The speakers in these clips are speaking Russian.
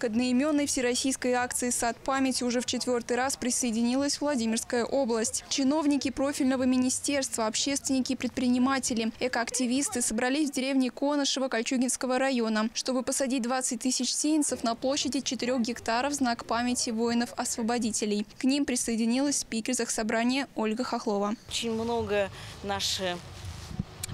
К одноименной всероссийской акции «Сад памяти» уже в четвертый раз присоединилась Владимирская область. Чиновники профильного министерства, общественники и предприниматели, экоактивисты собрались в деревне Конышево Кольчугинского района, чтобы посадить 20 тысяч сеянцев на площади 4 гектаров в знак памяти воинов-освободителей. К ним присоединилась спикер Заксобрания Ольга Хохлова. Очень много наши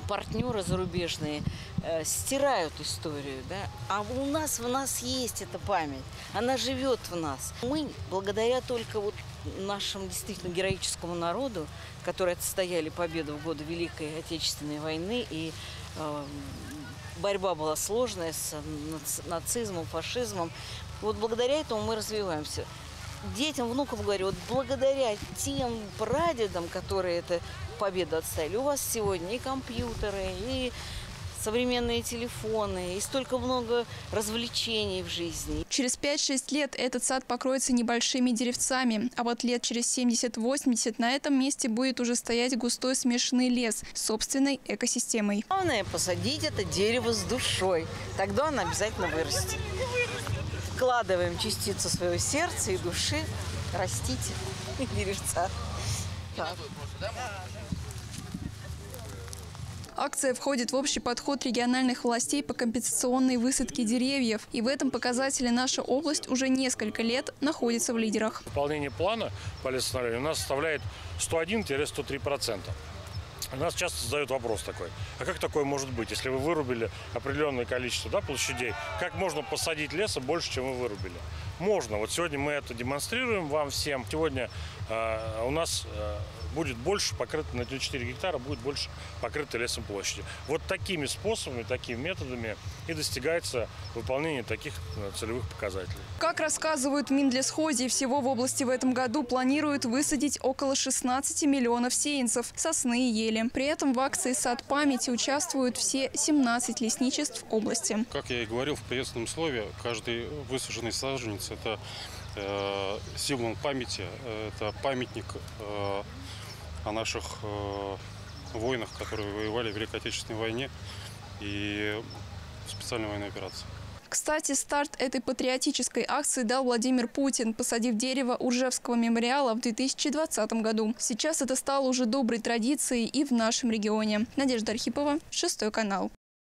партнеры зарубежные э, стирают историю, да, а у нас в нас есть эта память, она живет в нас. Мы благодаря только вот нашему действительно героическому народу, которые отстояли победу в годы Великой Отечественной войны и э, борьба была сложная с нац- нацизмом, фашизмом. Вот благодаря этому мы развиваемся. Детям, внукам говорю, вот благодаря тем прадедам, которые эту победу отстояли, у вас сегодня и компьютеры, и современные телефоны, и столько много развлечений в жизни. Через 5-6 лет этот сад покроется небольшими деревцами, а вот лет через 70-80 на этом месте будет уже стоять густой смешанный лес с собственной экосистемой. Главное посадить это дерево с душой, тогда оно обязательно вырастет. Вкладываем частицу своего сердца и души, растите деревца. Так. Акция входит в общий подход региональных властей по компенсационной высадке деревьев. И в этом показателе наша область уже несколько лет находится в лидерах. Выполнение плана по лесоснарядию у нас составляет 101-103%. Нас часто задают вопрос такой, а как такое может быть, если вы вырубили определенное количество да, площадей, как можно посадить леса больше, чем вы вырубили? Можно. Вот сегодня мы это демонстрируем вам всем. Сегодня э, у нас э, будет больше покрыто, на 4 гектара будет больше покрыто лесом площади. Вот такими способами, такими методами и достигается выполнение таких э, целевых показателей. Как рассказывают в Минлесхозе, всего в области в этом году планируют высадить около 16 миллионов сеянцев, сосны и ели. При этом в акции «Сад памяти» участвуют все 17 лесничеств области. Как я и говорил в приветственном слове, каждый высаженный саженец – это э, символ памяти, э, это памятник э, о наших э, воинах, которые воевали в Великой Отечественной войне и специальной военной операции. Кстати, старт этой патриотической акции дал Владимир Путин, посадив дерево у Ржевского мемориала в 2020 году. Сейчас это стало уже доброй традицией и в нашем регионе. Надежда Архипова, Шестой канал.